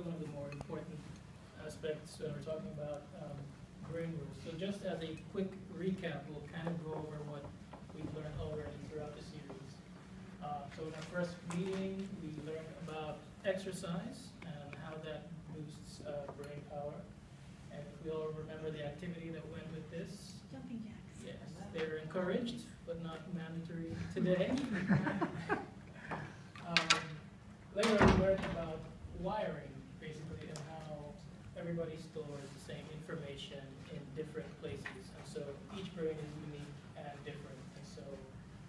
probably one of the more important aspects when we're talking about um, brain rules. So just as a quick recap, we'll kind of go over what we've learned already throughout the series. Uh, so in our first meeting, we learned about exercise and how that boosts uh, brain power. And if we all remember the activity that went with this, Jumping jacks. yes, they're encouraged, but not mandatory today. Um, Later, we learned about wiring, basically, and how everybody stores the same information in different places. And so each brain is unique and different. And so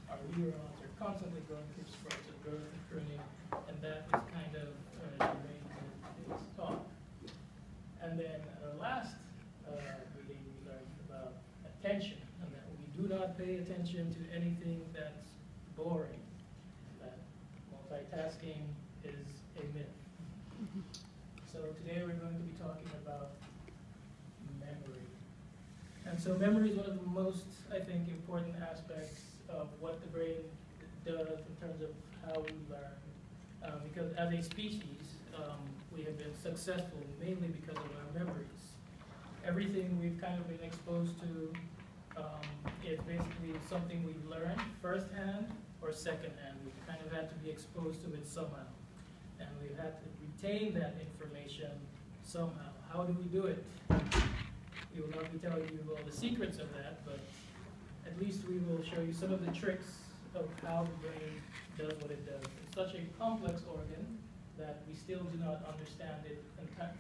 our neurons are constantly going through spurts of growth and pruning, and that is kind of uh, the way that it's taught. And then our last uh, meeting, we learned about attention, and that we do not pay attention to anything that's boring. That multitasking is a myth. So today we're going to be talking about memory. And so memory is one of the most, I think, important aspects of what the brain does in terms of how we learn. Um, because as a species, um, we have been successful mainly because of our memories. Everything we've kind of been exposed to um, is basically something we've learned firsthand or secondhand. We've kind of had to be exposed to it somehow. And we've had to retain that information somehow. How do we do it? We will not be telling you all the secrets of that, but at least we will show you some of the tricks of how the brain does what it does. It's such a complex organ that we still do not understand it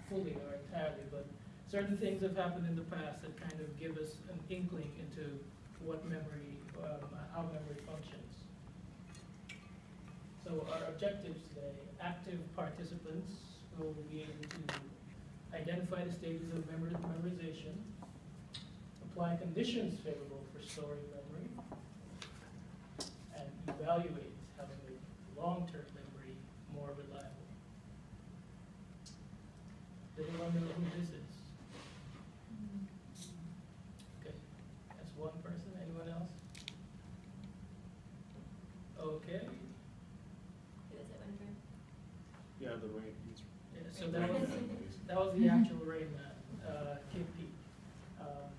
fully or entirely, but certain things have happened in the past that kind of give us an inkling into what memory, um, how memory functions. So our objectives today, active participants will be able to identify the stages of memor- memorization, apply conditions favorable for storing memory, and evaluate how to make long-term memory more reliable. Does anyone know who this is? Okay, that's one person. Anyone else? Okay. Who is it, Winfrey? Yeah, the rain, it's. Yeah, so that was, that was the actual Rain Man, uh, Kim Peek. Um,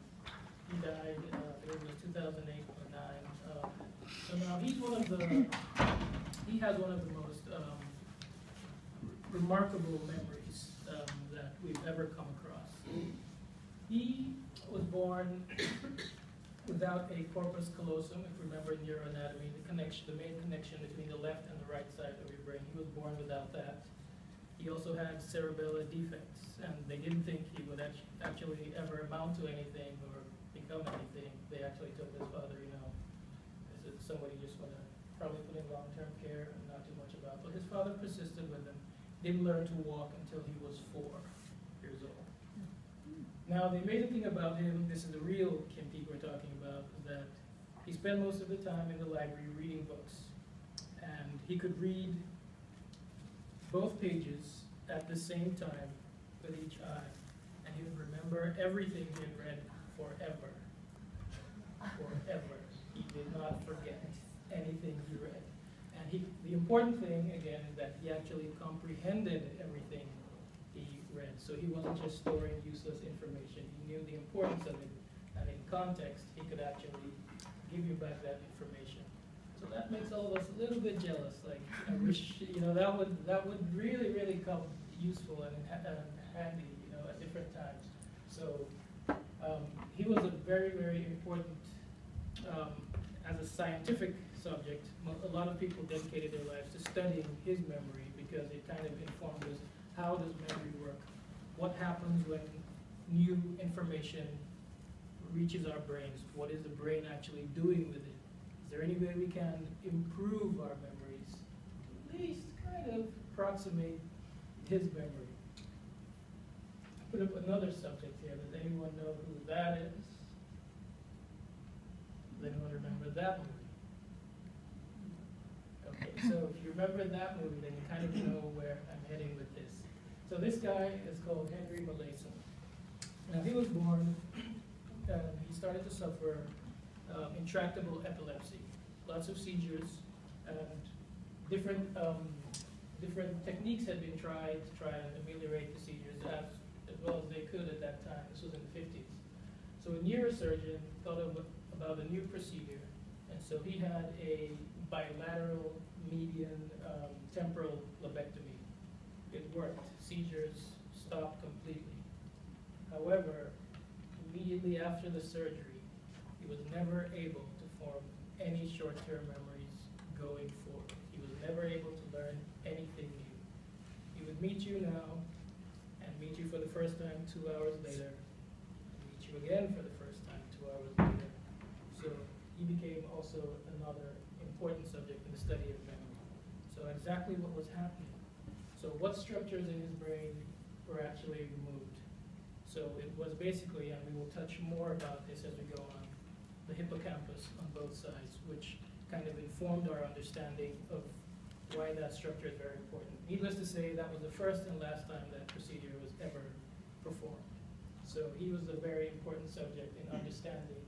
He died, uh, it was two thousand eight or nine. Um, So now, he's one of the, he has one of the most, um, remarkable memories, um, that we've ever come across. He was born without a corpus callosum, if you remember in neuroanatomy, the connection, the main connection between the left and the right side of your brain. He was born without that. He also had cerebellar defects, and they didn't think he would actu- actually ever amount to anything or become anything. They actually told his father, you know, this is somebody you just want to probably put in long-term care and not too much about. But his father persisted with him, didn't learn to walk until he was four years old. Now, the amazing thing about him, this is the real Kim Peek we're talking about, is that he spent most of the time in the library reading books. And he could read both pages at the same time with each eye. And he would remember everything he had read forever. Forever. He did not forget anything he read. And he, the important thing, again, is that he actually comprehended everything he read. So he wasn't just storing useless information. He knew the importance of it. And in context, he could actually give you back that information. That makes all of us a little bit jealous. Like, I wish, you know, that would, that would really, really come useful and and handy, you know, at different times. So, um, he was a very, very important, um, as a scientific subject. A lot of people dedicated their lives to studying his memory because it kind of informed us, how does memory work? What happens when new information reaches our brains? What is the brain actually doing with it? Is there any way we can improve our memories? At least kind of approximate his memory. I put up another subject here. Does anyone know who that is? Does anyone remember that movie? Okay, so if you remember that movie, then you kind of know where I'm heading with this. So this guy is called Henry Molaison. Now, he was born, uh, he started to suffer um, intractable epilepsy, lots of seizures, and different um, different techniques had been tried to try and ameliorate the seizures as, as well as they could at that time. This was in the fifties. So a neurosurgeon thought of, about a new procedure, and so he had a bilateral medial um, temporal lobectomy. It worked. Seizures stopped completely. However, immediately after the surgery, was never able to form any short-term memories going forward. He was never able to learn anything new. He would meet you now and meet you for the first time two hours later, and meet you again for the first time two hours later. So he became also another important subject in the study of memory. So exactly what was happening. So what structures in his brain were actually removed? So it was basically, and we will touch more about this as we go on, the hippocampus on both sides, which kind of informed our understanding of why that structure is very important. Needless to say, that was the first and last time that procedure was ever performed. So he was a very important subject in understanding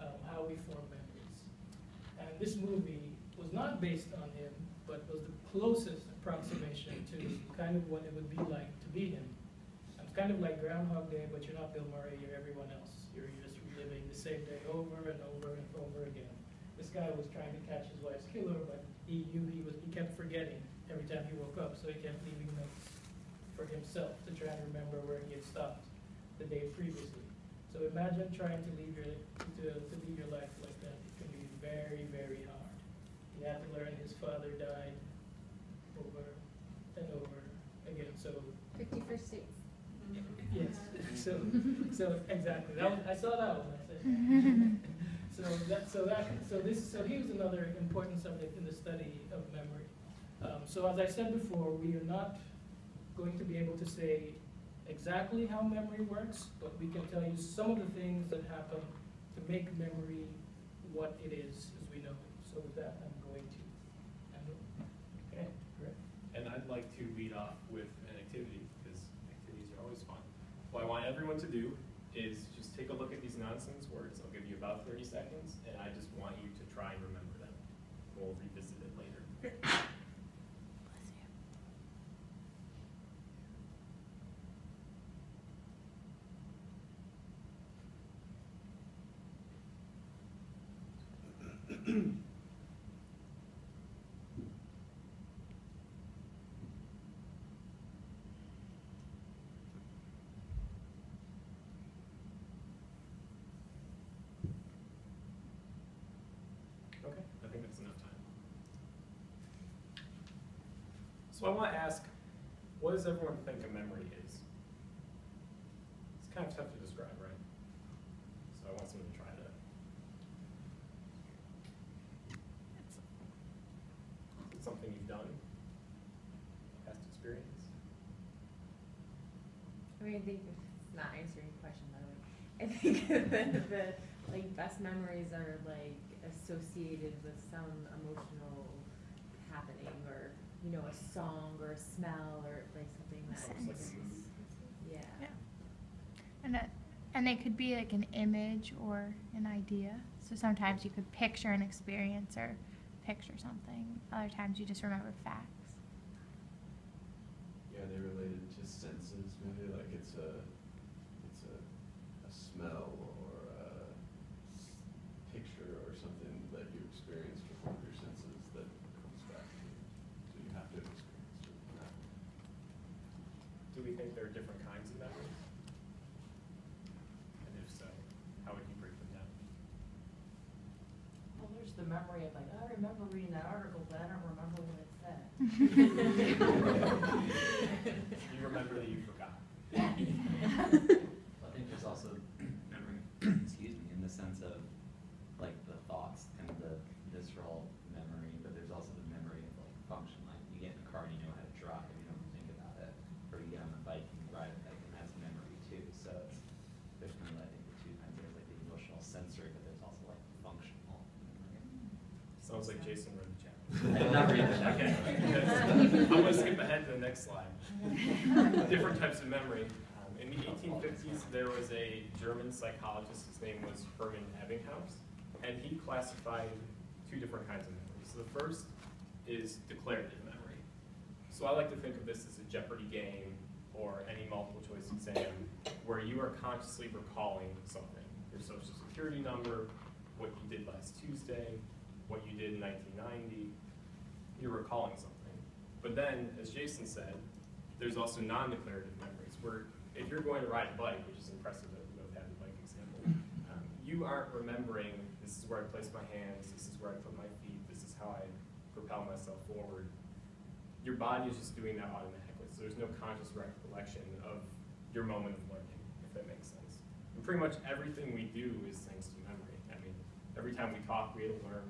um, how we form memories. And this movie was not based on him, but was the closest approximation to kind of what it would be like to be him. It's kind of like Groundhog Day, but you're not Bill Murray, you're everyone else. You're just reliving the same day over and over and over again. This guy was trying to catch his wife's killer, but he knew he was, he kept forgetting every time he woke up, so he kept leaving notes for himself to try and remember where he had stopped the day previously. So imagine trying to leave your, to, to leave your life like that. It can be very, very hard. He had to learn his father died over and over again, so Fifty First Dates. Mm-hmm. Yes, so, so, exactly, that was, I saw that one, I said. So that, so that, so this, so he was another important subject in the study of memory. Um, so as I said before, we are not going to be able to say exactly how memory works, but we can tell you some of the things that happen to make memory what it is as we know it. So with that, I'm going to, and, okay, great. And I'd like to lead off with an activity, because activities are always fun. What I want everyone to do is just take a look at these nonsense words. I'll give you about thirty seconds, and I just want you to try and remember them. We'll revisit it later. Okay, I think that's enough time. So I want to ask, what does everyone think a memory is? It's kind of tough to describe, right? So I want someone to try to. Something you've done? Past experience? I mean, I think it's not answering your question, by the way. I think the, the like best memories are like associated with some emotional happening or you know a song or a smell or like something that Almost like yeah. Yeah. And that, and it could be like an image or an idea. So sometimes you could picture an experience or picture something. Other times you just remember facts. Yeah, they related to senses, maybe like it's a, it's a, a smell or a s- picture or something that you experienced with one of your senses that comes back to you. So you have to have experienced it. Do we think there are different kinds of memories? And if so, how would you break them down? Well, there's the memory of like, oh, I remember reading that article, but I don't remember what it said. You remember that you forgot. I think there's also memory, excuse me, in the sense of like the thoughts, kind of the visceral memory, but there's also the memory of like function, like you get in a car and you know how to drive, you don't think about it. Or you get on a bike and you ride a bike and that's memory too, so it's, there's kind of, I think, the two kinds, there's like the emotional sensory, but there's also like functional memory. Sounds like Jason wrote the chapter. I did not read the chapter. Okay, I'm gonna skip ahead to the next slide. Different types of memory. Um, In the eighteen fifties, there was a German psychologist, his name was Hermann Ebbinghaus, and he classified two different kinds of memory. So the first is declarative memory. So I like to think of this as a Jeopardy game or any multiple choice exam where you are consciously recalling something. Your social security number, what you did last Tuesday, what you did in 1990. You're recalling something. But then, as Jason said, there's also non-declarative memories where if you're going to ride a bike, which is impressive that we both have the bike example, um, you aren't remembering this is where I place my hands, this is where I put my feet, this is how I propel myself forward. Your body is just doing that automatically, so there's no conscious recollection of your moment of learning, if that makes sense. And pretty much everything we do is thanks to memory. I mean, every time we talk, we had to learn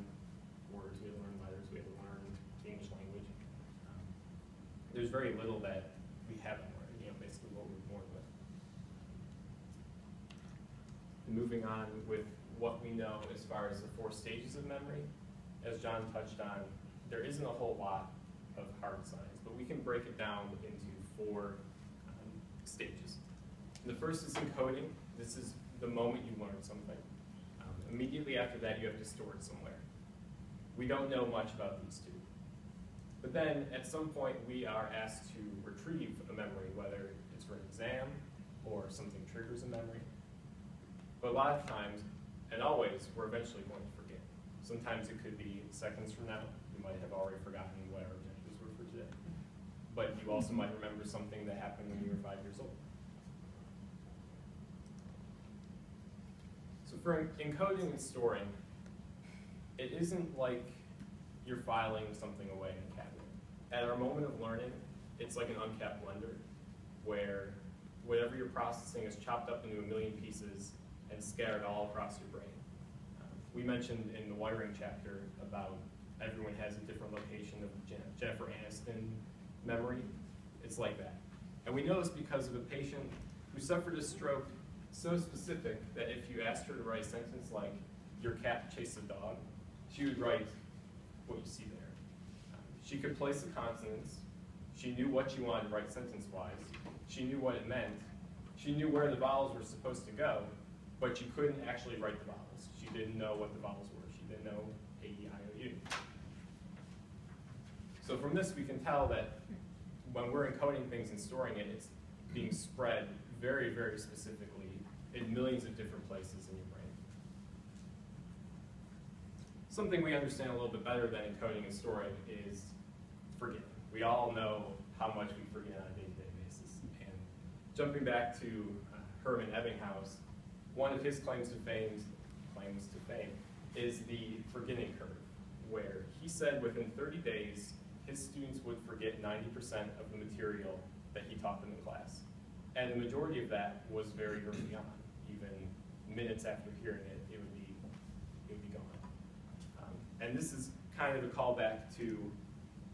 words, we had to learn letters, we had to learn the English language. Um, There's very little that we haven't learned, you know, basically what we're born with. Moving on with what we know as far as the four stages of memory, as John touched on, there isn't a whole lot of hard science, but we can break it down into four um, stages. The first is encoding. This is the moment you learn something. Um, immediately after that, you have to store it somewhere. We don't know much about these two. But then, at some point, we are asked to retrieve a memory, whether it's for an exam or something triggers a memory. But a lot of times, and always, we're eventually going to forget. Sometimes it could be seconds from now. You might have already forgotten what our objectives were for today. But you also might remember something that happened when you were five years old. So for encoding and storing, it isn't like you're filing something away in a cabinet. At our moment of learning, it's like an uncapped blender where whatever you're processing is chopped up into a million pieces and scattered all across your brain. Um, we mentioned in the wiring chapter about everyone has a different location of Jen- Jennifer Aniston memory. It's like that. And we know this because of a patient who suffered a stroke so specific that if you asked her to write a sentence like, your cat chased a dog, she would write what you see there. Um, She could place the consonants. She knew what she wanted to write sentence-wise. She knew what it meant. She knew where the vowels were supposed to go, but she couldn't actually write the vowels. She didn't know what the vowels were. She didn't know A, E, I, O, U. So from this, we can tell that when we're encoding things and storing it, it's being spread very, very specifically in millions of different places in your brain. Something we understand a little bit better than encoding and storing is forgetting. We all know how much we forget on a day-to-day basis. And jumping back to uh, Hermann Ebbinghaus, one of his claims to fame, claims to fame, is the forgetting curve, where he said within 30 days, his students would forget 90% of the material that he taught them in class. And the majority of that was very early on, even minutes after hearing it, it would be, it would be gone. Um, and this is kind of a callback to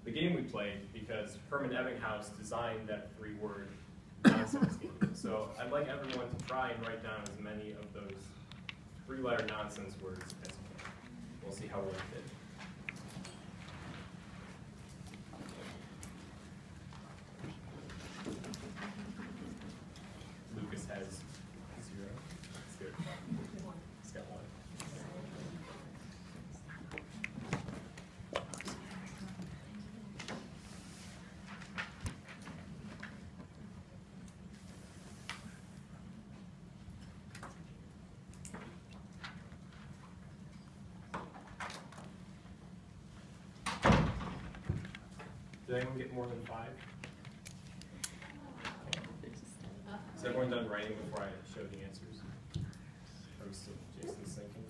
the game we played because Hermann Ebbinghaus designed that three-word nonsense. So I'd like everyone to try and write down as many of those three-letter nonsense words as you can. We'll see how well it did. Lucas has zero. That's good. He's got one. Did anyone get more than five? Is everyone done writing before I show the answers? Are we still, Jason's thinking?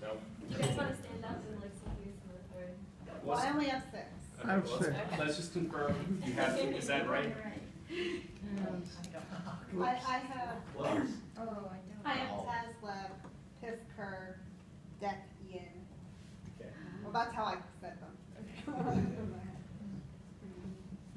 No? Do you guys wanna stand up and like see who's in the third? Well, I only have six. Okay, I have well, let's- six. Let's just confirm, you have, is that right? Um, I, I have, Close. Oh, I I have Taslev, Pifker, Deck, Ian. Okay. Well, that's how I said them.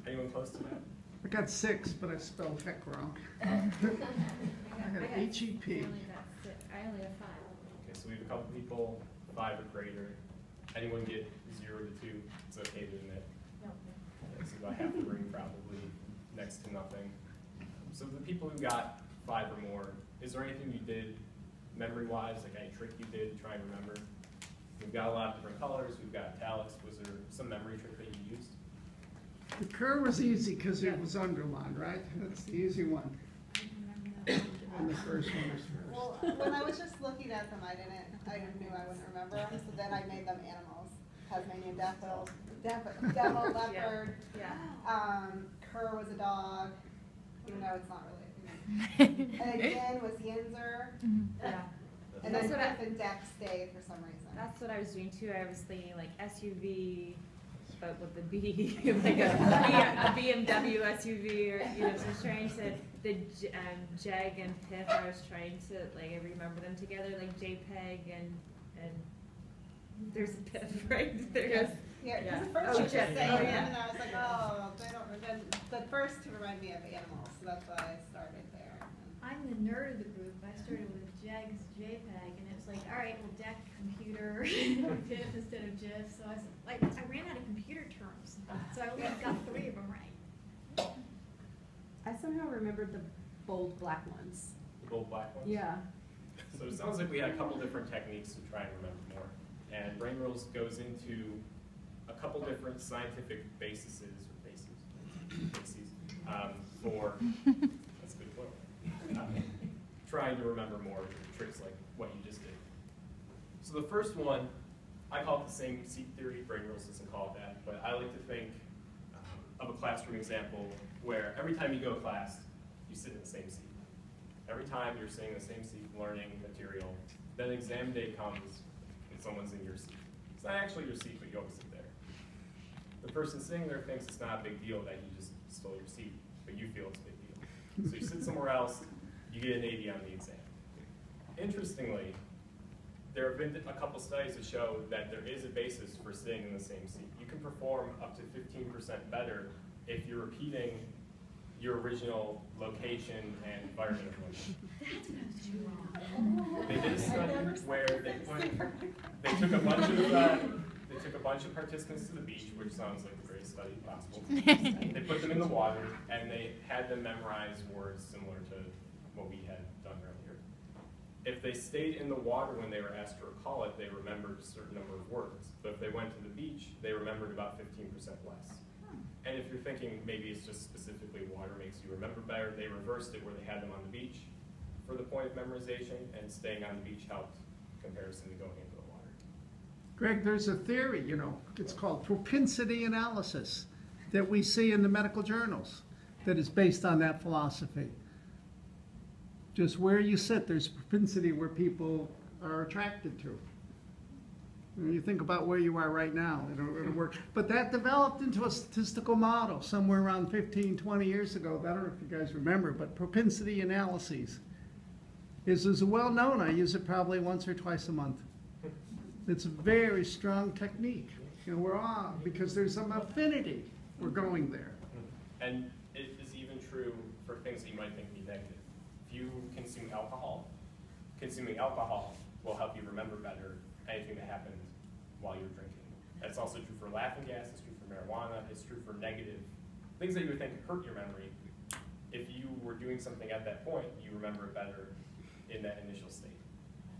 Anyone close to that? I got six, but I spelled heck wrong. I had H E P. I only got six, I only have five. Okay, so we have a couple people, five or greater. Anyone get zero to two, it's okay to admit. No. That's about half the room probably, next to nothing. So the people who got five or more, is there anything you did memory-wise, like any trick you did to try and remember? We've got a lot of different colors, we've got italics, was there some memory trick that you used? The Kerr was easy because it was underlined, right? That's the easy one. And the first one was first. Well, when I was just looking at them, I didn't, I knew I wouldn't remember them, so then I made them animals. Tasmanian devil, dev- devil, leopard, Yeah. um, cur was a dog, even though it's not really. And again was Yinzer, Mhm. Yeah. and then That's what I- Griff and Dex stayed for some reason. That's what I was doing too, I was thinking like SUV, but with the B, like a, a BMW SUV or, you know, so I was trying to, the J- um, Jag and Piff, I was trying to, like, I remember them together, like JPEG and, and there's a Piff, right? There's, Yeah, Yeah. because the first Oh, you just okay. saying Oh, them, yeah. and I was like, oh, they don't, then, the first two remind me of animals, so that's why I started there. I'm the nerd of the group. I started with JAG's JPEG, and it was like, all right, well, deck computer, GIF instead of GIF. So I was like, I ran out of computer terms, so I only got three of them right. I somehow remembered the bold black ones. The gold black ones? Yeah. So it sounds like we had a couple different techniques to try and remember more. And Brain Rules goes into a couple different scientific bases, or bases, bases, um, for, that's a good point. Um, Trying to remember more tricks like what you just did. So the first one, I call it the same seat theory, Brain Rules doesn't call it that, but I like to think of a classroom example where every time you go to class, you sit in the same seat. Every time you're sitting in the same seat, learning material, then exam day comes and someone's in your seat. It's not actually your seat, but you always sit there. The person sitting there thinks it's not a big deal that you just stole your seat, but you feel it's a big deal. So you sit somewhere else, you get an 80 on the exam. Interestingly, there have been a couple studies that show that there is a basis for sitting in the same seat. Can perform up to 15% better if you're repeating your original location and environment. They did a study where they put, they took a bunch of, uh, they took a bunch of participants to the beach, which sounds like the greatest study possible. They put them in the water and they had them memorize words similar to what we had done earlier. If they stayed in the water when they were asked to recall it, they remembered a certain number of words. But if they went to the beach, they remembered about fifteen percent less. Hmm. And if you're thinking maybe it's just specifically water makes you remember better, they reversed it where they had them on the beach for the point of memorization, and staying on the beach helped comparison to going into the water. Greg, there's a theory, you know, it's called propensity analysis that we see in the medical journals that is based on that philosophy. Just where you sit, there's propensity where people are attracted to. When you think about where you are right now, it'll, it'll work. But that developed into a statistical model somewhere around 15, 20 years ago. I don't know if you guys remember, but propensity analyses is, is well known. I use it probably once or twice a month. It's a very strong technique. You know, we're on because there's some affinity. We're going there. And it is even true for things that you might think be negative. If you consume alcohol, consuming alcohol will help you remember better anything that happened while you're drinking. That's also true for laughing gas, it's true for marijuana, it's true for negative things that you would think hurt your memory. If you were doing something at that point, you remember it better in that initial state.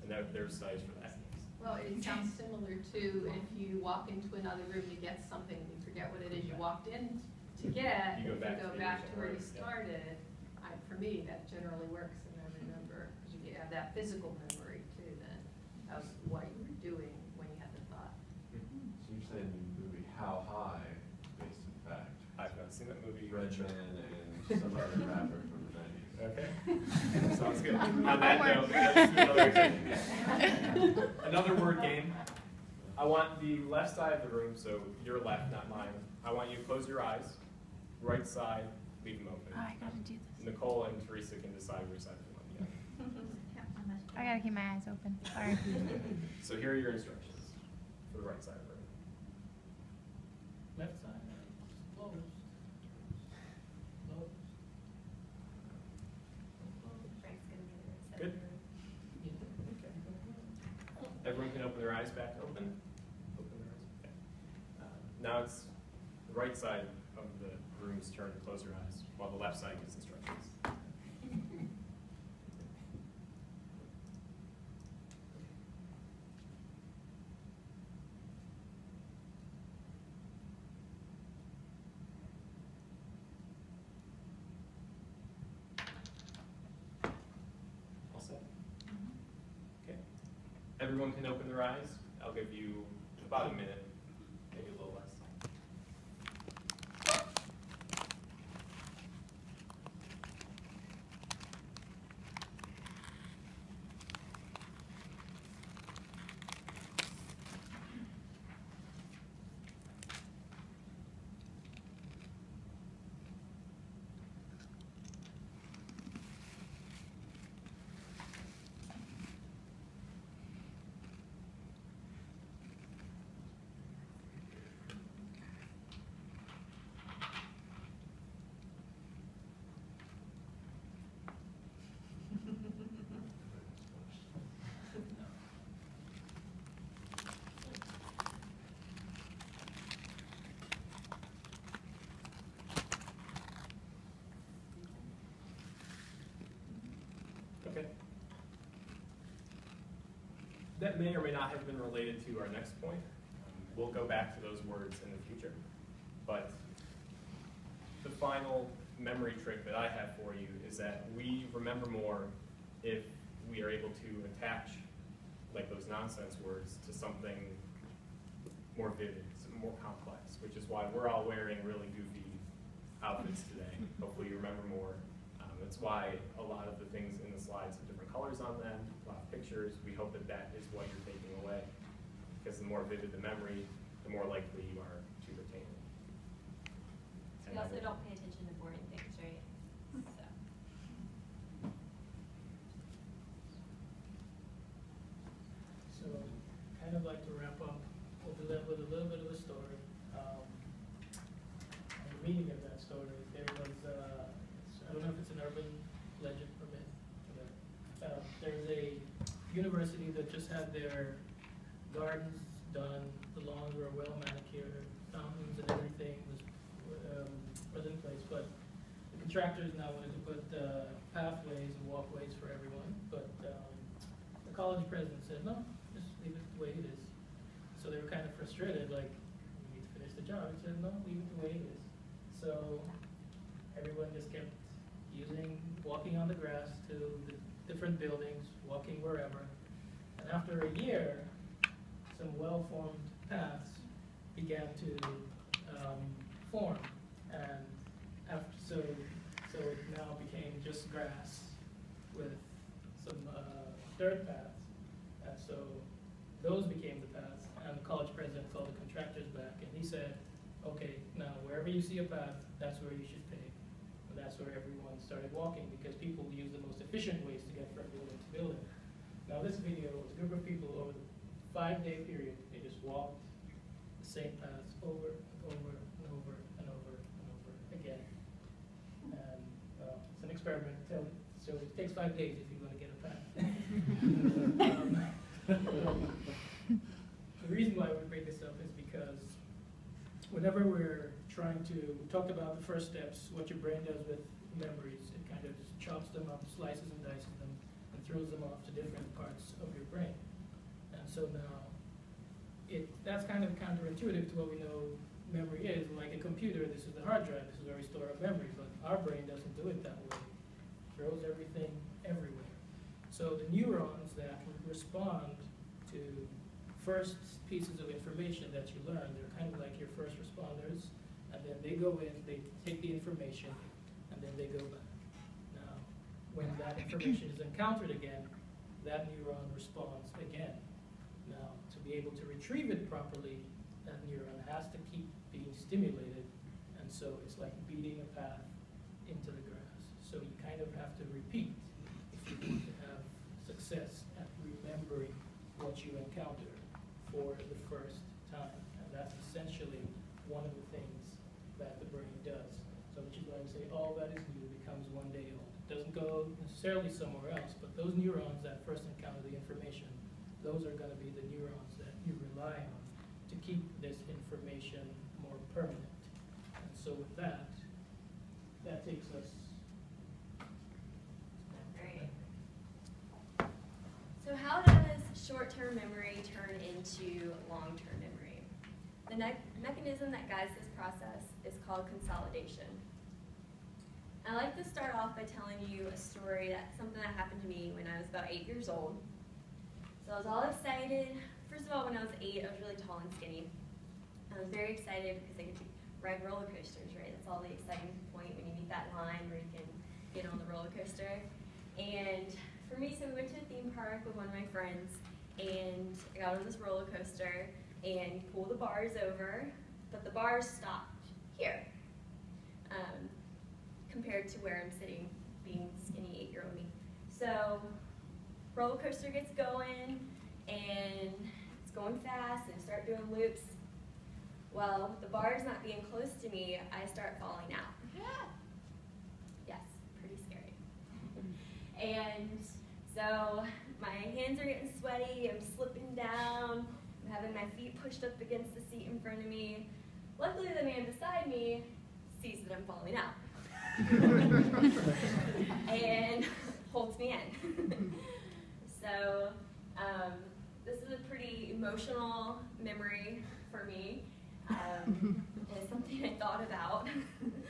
And there, there's studies for that. Well, it sounds similar to if you walk into another room to get something, and you forget what it is you walked in to get, You go if you back go to back to where you started. yeah. Started, I, for me, that generally works and I remember, because you have that physical memory too then, of what you were doing when you had the thought. So you're saying the movie How High, based in fact, I've not seen that movie. Redman and some other rapper from the nineties. Okay, sounds good. On that note, let's another. Another word game. I want the left side of the room, so your left, not mine. I want you to close your eyes. Right side, leave them Oh, open. I gotta do this. Nicole and Teresa can decide which side they want to I gotta keep my eyes open. Sorry. So here are your instructions for the right side of the room. Left side, closed. Closed. Frank's gonna be there. Good. Everyone can open their eyes back open. Open their eyes. Okay. Uh, Now it's the right side of the room's turn to close their eyes, while the left side gets instructions. Everyone can open their eyes, I'll give you about a minute, maybe a little less. Okay. That may or may not have been related to our next point. Um, We'll go back to those words in the future. But the final memory trick that I have for you is that we remember more if we are able to attach like those nonsense words to something more vivid, more complex, which is why we're all wearing really goofy outfits today. Hopefully you remember more. Um, that's why a lot of the things in the slides have different colors on them, a lot of pictures. We hope that that is what you're taking away. Because the more vivid the memory, the more likely you are to retain it. So And we also will- don't pay attention to boring things, right? So. So, kind of like to wrap up, we'll do that with a little bit of a story. Um, and the meaning of that story, there was, uh, I don't know if it's an urban legend or myth, but, uh, there's a university that had their gardens done, the lawns were well manicured, fountains and everything was, um, was in place, but the contractors now wanted to put, uh, pathways and walkways for everyone, but, um, the college president said, no, just leave it the way it is. So they were kind of frustrated, like, we need to finish the job. He said, no, leave it the way it is. So everyone just kept using, walking on the grass to the different buildings, walking wherever. And after a year, some well-formed paths began to um, form. And after, so, so it now became just grass with some uh, dirt paths. And so those became the paths. And the college president called the contractors back and he said, okay, now wherever you see a path, that's where you should pave. And that's where everyone started walking because people use the most efficient ways to get from building to building. Now this video was a group of people over the five-day period, they just walked the same paths over and over and over and over and over again. And, well, it's an experiment, so it takes five days if you want to get a path. Um, The reason why we bring this up is because whenever we're trying to, we talked about the first steps, what your brain does with memories, it kind of chops them up, slices and dices throws them off to different parts of your brain. And so now, it, that's kind of counterintuitive to what we know memory is. Like a computer, this is the hard drive, this is where we store our memory, but our brain doesn't do it that way. It throws everything everywhere. So the neurons that respond to first pieces of information that you learn, they're kind of like your first responders, and then they go in, they take the information, and then they go back. When that information is encountered again, that neuron responds again. Now, to be able to retrieve it properly, that neuron has to keep being stimulated, and so it's like beating a path into the grass. So you kind of have to repeat if you want to have success at remembering what you encounter for the first time. And that's essentially one of the things that the brain does. So which is why we say all that is new becomes one day old. It doesn't go necessarily somewhere else, but those neurons that first encounter the information, those are going to be the neurons that you rely on to keep this information more permanent. And so with that, that takes us Great. So how does short-term memory turn into long-term memory? The mechanism that guides this process is called consolidation. I like to start off by telling you a story that something that happened to me when I was about eight years old. So I was all excited. First of all, when I was eight, I was really tall and skinny. I was very excited because I could ride roller coasters, right? That's all the exciting point when you meet that line where you can get on the roller coaster. And for me, so we went to a theme park with one of my friends, and I got on this roller coaster, and you pull the bars over, but the bars stopped here, um, compared to where I'm sitting, being skinny eight-year-old me. So roller coaster gets going, and it's going fast, and I start doing loops. Well, the bars not being close to me, I start falling out. Yeah. Yes, pretty scary. And so my hands are getting sweaty, I'm slipping down, I'm having my feet pushed up against the seat in front of me. Luckily, the man beside me sees that I'm falling out and holds me in. so, um, this is a pretty emotional memory for me. Um, it's something I thought about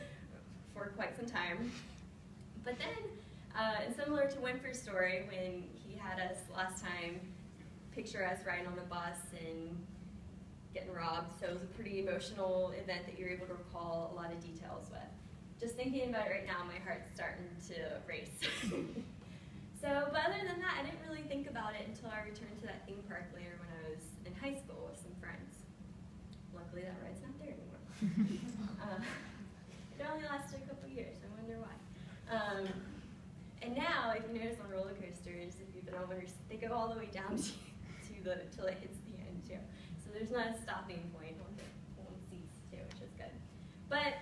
for quite some time. But then, uh, and similar to Winfrey's story, when he had us last time picture us riding on the bus and getting robbed, so it was a pretty emotional event that you're able to recall a lot of details with. Just thinking about it right now, my heart's starting to race. so, but other than that, I didn't really think about it until I returned to that theme park later when I was in high school with some friends. Luckily, that ride's not there anymore. uh, it only lasted a couple years. I wonder why. Um, and now, if you notice on roller coasters, if you've been on one, they go all the way down to, to the till it hits the end too. So there's not a stopping point on the on seats too, which is good. But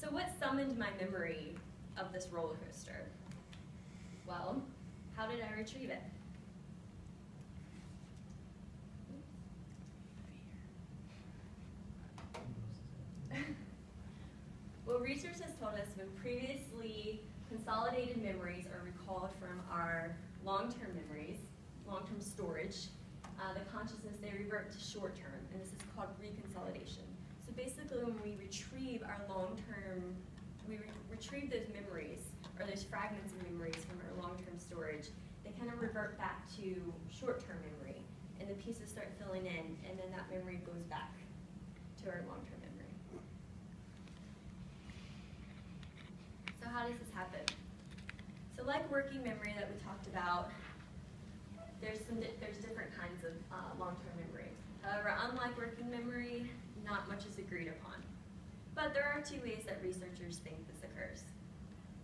so what summoned my memory of this roller coaster? Well, how did I retrieve it? Well, research has told us when previously consolidated memories are recalled from our long-term memories, long-term storage, uh, the consciousness, they revert to short-term, and this is called reconsolidation. Basically, when we retrieve our long-term, we re retrieve those memories, or those fragments of memories from our long-term storage, they kind of revert back to short-term memory, and the pieces start filling in, and then that memory goes back to our long-term memory. So how does this happen? So like working memory that we talked about, there's some di there's different kinds of uh, long-term memory. However, unlike working memory, not much is agreed upon. But there are two ways that researchers think this occurs.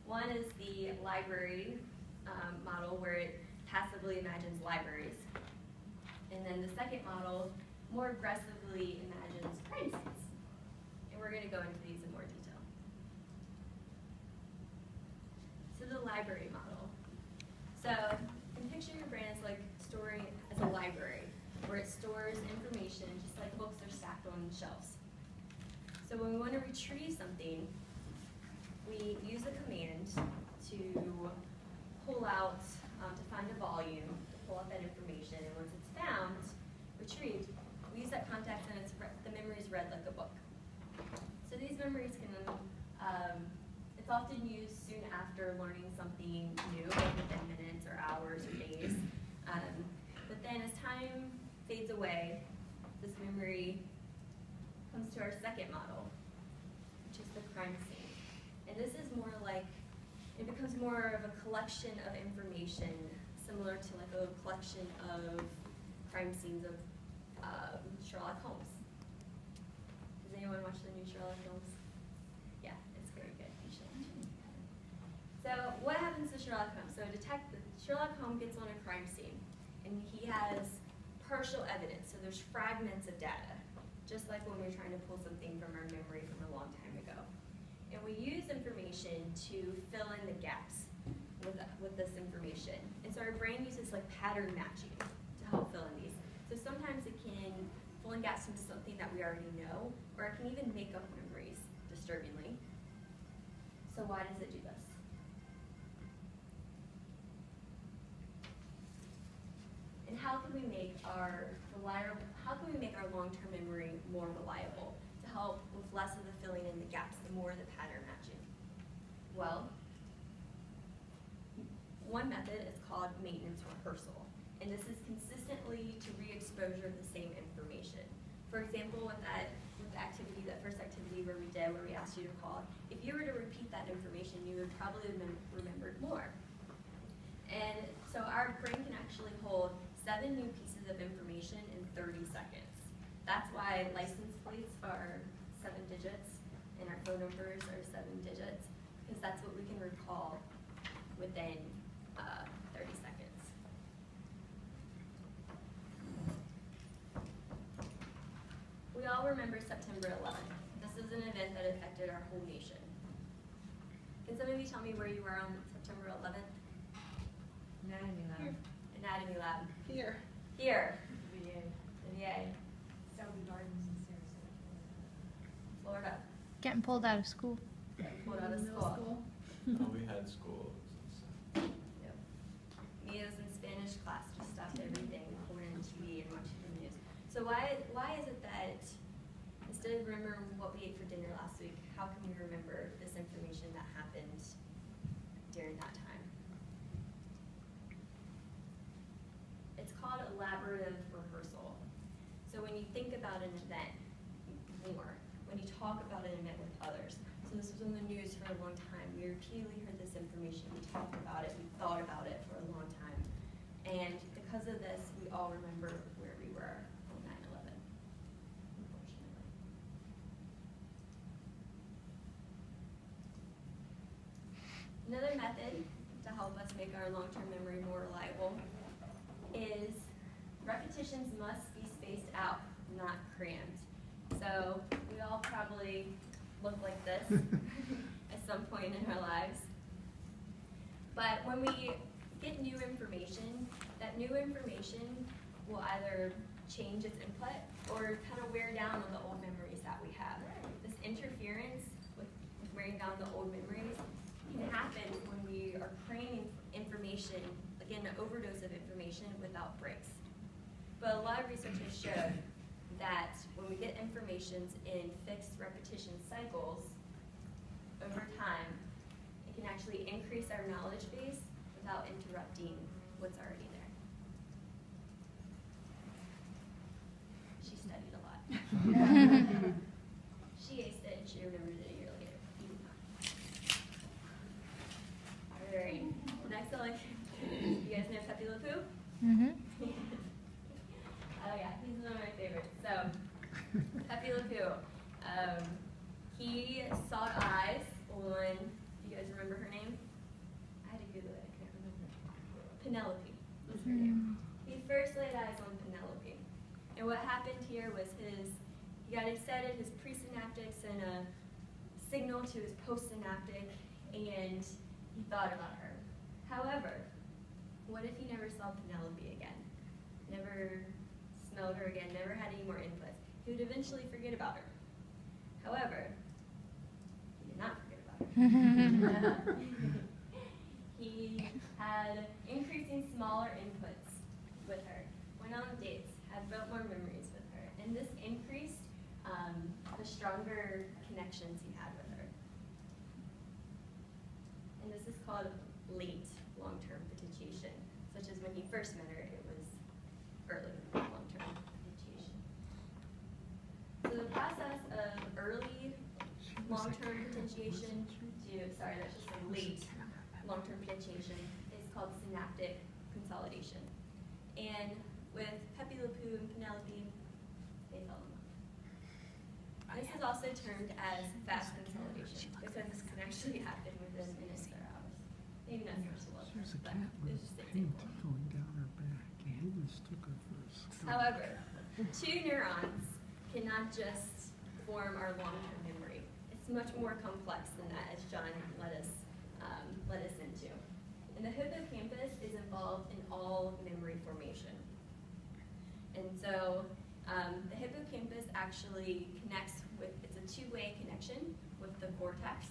One is the library um, model where it passively imagines libraries. And then the second model more aggressively imagines crime scenes. And we're going to go into these in more detail. So the library model. So you can picture your brain as like storing as a library where it stores information just like books are stacked on shelves. So when we want to retrieve something, we use a command to pull out, um, to find a volume, to pull out that information, and once it's found, retrieved, we use that context and it's the memory is read like a book. So these memories can, um, it's often used soon after learning something new, like within minutes or hours or days. Um, but then as time fades away, this memory to our second model, which is the crime scene. And this is more like, it becomes more of a collection of information, similar to like a collection of crime scenes of um, Sherlock Holmes. Does anyone watch the new Sherlock Holmes? Yeah, it's very good. You should. So what happens to Sherlock Holmes? So detective Sherlock Holmes gets on a crime scene, and he has partial evidence. So there's fragments of data, just like when we're trying to pull something from our memory from a long time ago. And we use information to fill in the gaps with, with this information. And so our brain uses like pattern matching to help fill in these. So sometimes it can fill in gaps from something that we already know, or it can even make up memories, disturbingly. So why does it do this? And how can we make our reliable, how can we make our long-term memory more reliable to help with less of the filling in the gaps, the more the pattern matching? Well, one method is called maintenance rehearsal. And this is consistently to re-exposure the same information. For example, with that, with the activity, that first activity where we did, where we asked you to call, if you were to repeat that information, you would probably have mem- remembered more. And so our brain can actually hold seven new pieces of information in 30 seconds. That's why license plates are seven digits and our phone numbers are seven digits, because that's what we can recall within uh, 30 seconds. We all remember September 11th. This is an event that affected our whole nation. Can some of you tell me where you were on September 11th? Anatomy lab. Anatomy lab. Here. Here, VA. the VA, Selby Gardens in Sarasota. Florida, Getting pulled out of school. pulled out of Middle school. Oh, we had school. it Yep. Me was in Spanish class, just stopped everything, pouring TV and watching the news. So why, why is it that instead of remembering what we ate for dinner last week, how can we remember this information that happened during that time? Elaborative rehearsal. So when you think about an event more, when you talk about an event with others, so this was in the news for a long time, we repeatedly heard this information, we talked about it, we thought about it for a long time. And because of this, we all remember where we were on 9/11, unfortunately. Another method to help us make our long-term memory more reliable is repetitions must be spaced out, not crammed. So we all probably look like this at some point in our lives. But when we get new information, that new information will either change its input or kind of wear down on the old memories that we have. This interference with, wearing down the old memories can happen when we are cramming information, again, an overdose of information without breaks. But a lot of research has shown that when we get informations in fixed repetition cycles, over time, it can actually increase our knowledge base without interrupting what's already there. She studied a lot. she aced it and she remembered it a year later. Alright, next I like, you guys know Pepe Le Pew? Mm-hmm. Oh yeah, he's one of my favorites. So, Pepe Le Pew. Um, sought eyes on. You guys remember her name? I had to Google it. I can't remember. Penelope was her name. Hmm. He first laid eyes on Penelope, and what happened here was his. He got excited. His presynaptic sent a signal to his postsynaptic, and he thought about her. However, what if he never saw Penelope again? Never smelled her again, never had any more inputs. He would eventually forget about her. However, he did not forget about her. he had increasing smaller inputs with her, went on dates, had built more memories with her, and this increased um, the stronger connections he had with her. And this is called late long-term potentiation, such as when he first met her, it was early long-term potentiation. So the process of early long-term potentiation to, sorry, that's just a late long-term potentiation is called synaptic consolidation. And with Pepe Le Pew and Penelope, they fell in love. This is also termed as fast consolidation because this can actually happen within minutes or hours. Maybe not first love, There's a cat with paint going down her back. He mistook her for a. However, two neurons cannot just form our long-term memory. It's much more complex than that, as John led us, um, led us into. And the hippocampus is involved in all memory formation. And so um, the hippocampus actually connects with, it's a two-way connection with the cortex.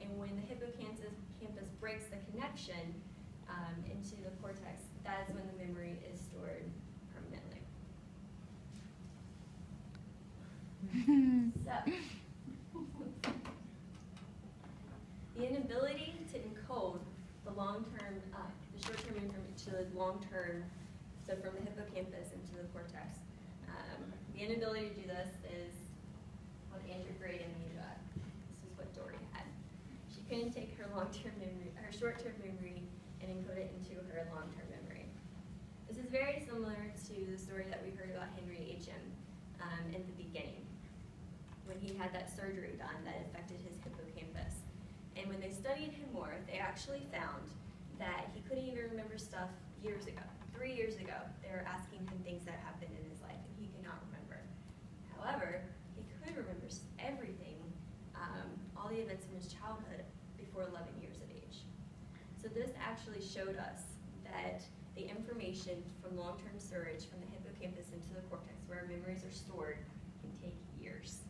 And when the hippocampus campus breaks the connection um, into the cortex, that is when the memory is stored permanently. So, the inability to encode the long-term, uh, the short-term information to the long-term so from the hippocampus into the cortex. Um, the inability to do this is what anterograde amnesia. This is what Dory had. She couldn't take her long-term memory, her short-term memory, and encode it into her long-term memory. This is very similar to the story that we heard about Henry H.M. Um, in the beginning, when he had that surgery done that affected his hippocampus. And when they studied him more, they actually found that he couldn't even remember stuff years ago. Three years ago, they were asking him things that happened in his life, and he could not remember. However, he could remember everything, um, all the events in his childhood before 11 years of age. So this actually showed us that the information from long-term storage from the hippocampus into the cortex, where memories are stored, can take years.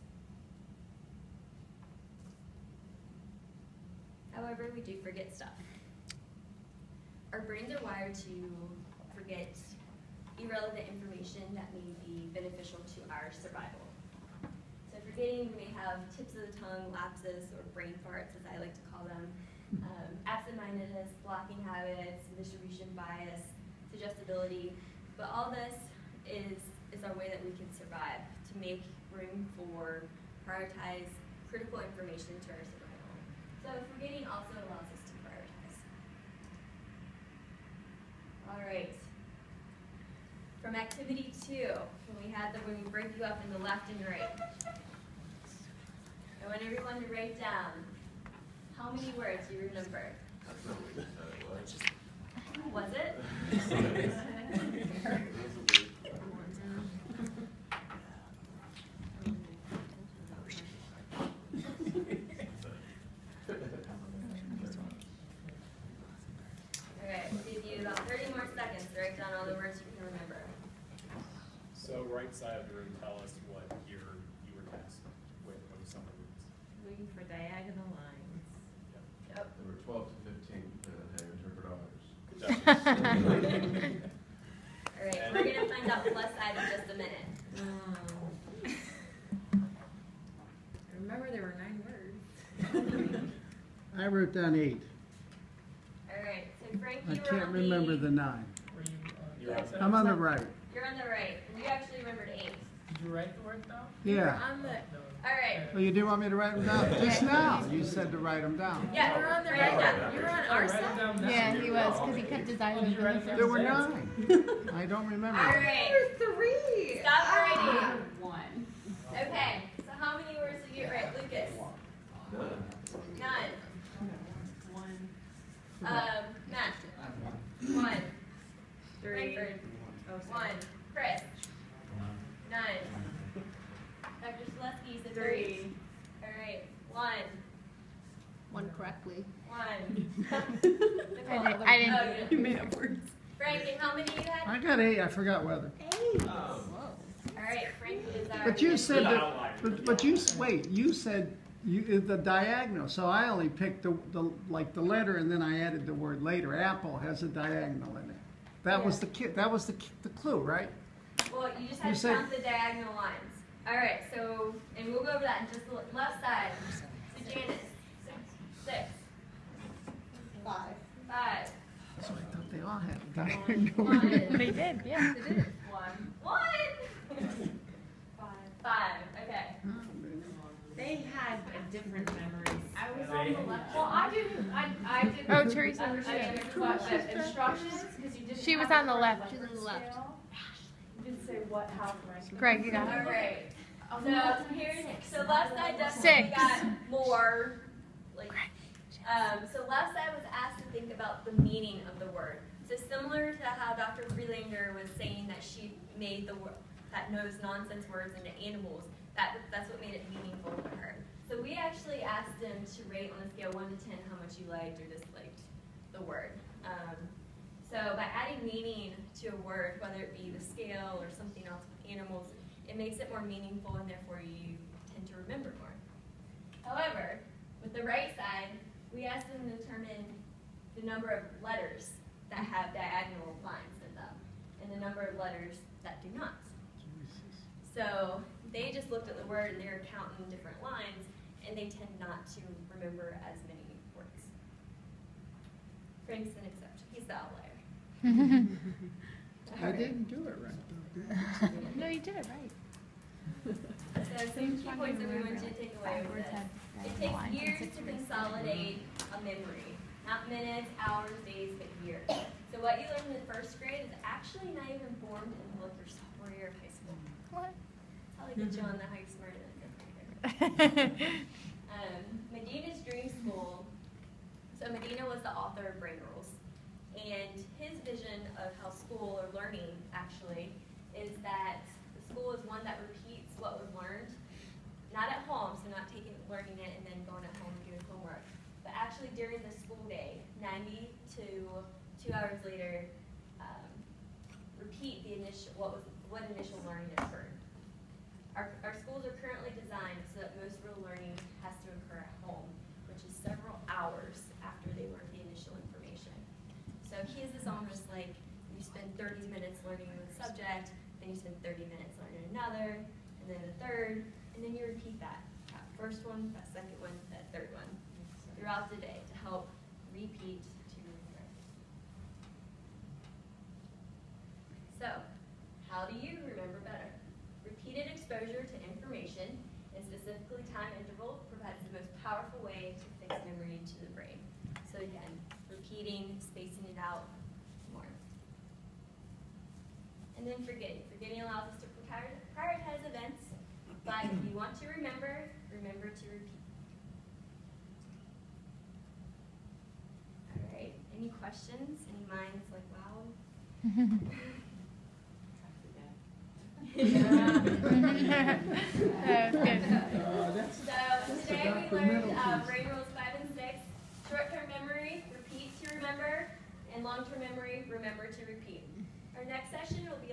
However, we do forget stuff. Our brains are wired to forget irrelevant information that may be beneficial to our survival. So forgetting, we may have tips of the tongue, lapses, or brain farts, as I like to call them, um, absent-mindedness, blocking habits, distribution bias, suggestibility. But all this is, is our way that we can survive, to make room for prioritize critical information to our survival. So forgetting also allows us to prioritize. All right. From activity two, when we had the, when we break you up into left and right. I want everyone to write down how many words you remember. That's not what you said it was. Was it? Okay, we'll give you about thirty more seconds to write down all the words you can remember. So right side of the room, tell us what you're, you were tasked with, what are some of these? Looking for diagonal lines. Yep. There were twelve to fifteen, depending on how you interpret ours. Good job. All right, we're gonna find out the left side in just a minute. Um, I remember there were nine words. I wrote down eight. All right, so Frank, I you were can't on remember the, the nine. Were you on You're the? I'm on the right. you're on the right, and you actually remembered eight. Did you write the word down? You were Yeah. on the, No. All right. Well, you do want me to write them down? Just now, you said to write them down. Yeah, you were on the right, it you were on Oh, our write it side? down now. Yeah, he was, because he couldn't decide Oh, who did you write was it down? There were nine. I don't remember. All right, Three. stop Ah. writing. One. Okay, so how many words did you write, Lucas? None. None. One. Um, Matt? One. Three. Raiford? Oh. One. Chris? None. Dr. Selesky, you said three. Three. All right, one. One correctly. One. I Nicole? didn't- I didn't- Oh, You made up words. Frank, how many you had? I got eight, I forgot whether. Eight. All right, Frank is our. But you said that, but, but you, wait, you said you, uh, the diagonal, so I only picked the, the, like the letter and then I added the word later. Apple has a diagonal in it. That was the ki, that was the, ki- the clue, right? Well, you just You had to said- count the diagonal lines. All right, so, and we'll go over that in just the left side. So Janice, six, Five. five, So I thought they all had a diagonal. one, They did, yeah. one, one. Five, okay. Hmm. They had a different memories. I was They- on the left, well, I didn't, I, I didn't. Oh, Teresa was understand there. what the instructions, because you didn't. She was have on the left. She was on the leopard left. scale. You didn't say what, how to rank. Greg, you got All it. right, I'm so not- here's, so left side definitely Six. got more, like, um, so left side was asked to think about the meaning of the word. So similar to how Dr. Freelander was saying that she made the word, that knows nonsense words into animals, that, that's what made it meaningful to her. So we actually asked them to rate on a scale one to ten how much you liked or disliked the word. Um, so by adding meaning to a word, whether it be the scale or something else with animals, it makes it more meaningful and therefore you tend to remember more. However, with the right side, we asked them to determine the number of letters that have diagonal lines in them and the number of letters that do not. So they just looked at the word and they're counting different lines and they tend not to remember as many words. Frank's an exception. He's the outlier. I didn't do it right, though. No, you did it right. So some key points that we want you to take away with Backwards this. It takes years to consolidate a memory, not minutes, hours, days, but years. So what you learn in the first grade is actually not even formed until like your sophomore year of high school. What? They get you on the high smart and fifth grader. Um, Medina's Dream School. So Medina was the author of Brain Rules, and his vision of how school or learning actually is that the school is one that repeats what was learned, not at home, so not taking learning it and then going at home and doing homework, but actually during the school day, 90 to two hours later, um, repeat the initial what was what initial learning occurred. Our, our schools are currently designed so that most real learning has to occur at home, which is several hours after they learn the initial information. So has this almost like you spend 30 minutes learning one subject, then you spend 30 minutes learning another, and then a third, and then you repeat that. That first one, that second one, that third one, throughout the day to help repeat to remember. So, how do you remember better? Repeated exposure to information, and specifically time interval, provides the most powerful way to fix memory into the brain. So again, repeating, spacing it out more. And then forgetting. Forgetting allows us to prioritize events, but if you want to remember, remember to repeat. All right, any questions? Any minds like, wow? That was good. Uh, that's- So today we learned uh, brain rules five and six. Short-term memory, repeat to remember, and long-term memory, remember to repeat. Our next session will be on the generation